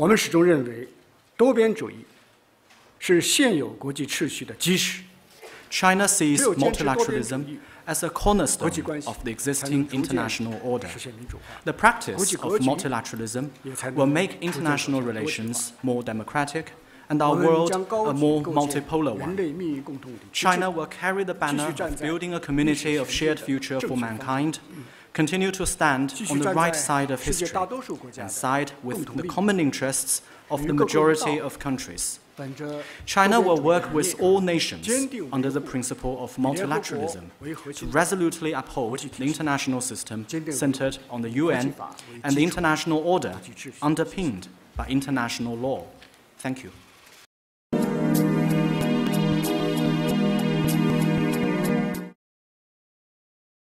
我们始终认为，多边主义是现有国际秩序的基石。 China sees 只有坚持多边主 multilateralism 义 as a 国 cornerstone 际关系 of the 才 existing 能逐渐 international order. 实现民主化。 The practice 国际 of 格局 multilateralism 也才能 will make 逐渐走向 international 多元化。 relations more democratic and 我 our 们 world 将 a 高举 more 构建 multipolar 人 one. 类命运共同体之 China 志 will carry the banner 继续站 of 在 building a 历 community 史 of 前 shared 的 future 正 for 确方 mankind, continue to stand on the right side of history and side with the common interests of the majority of countries. China will work with all nations under the principle of multilateralism to resolutely uphold the international system centered on the UN and the international order underpinned by international law. Thank you.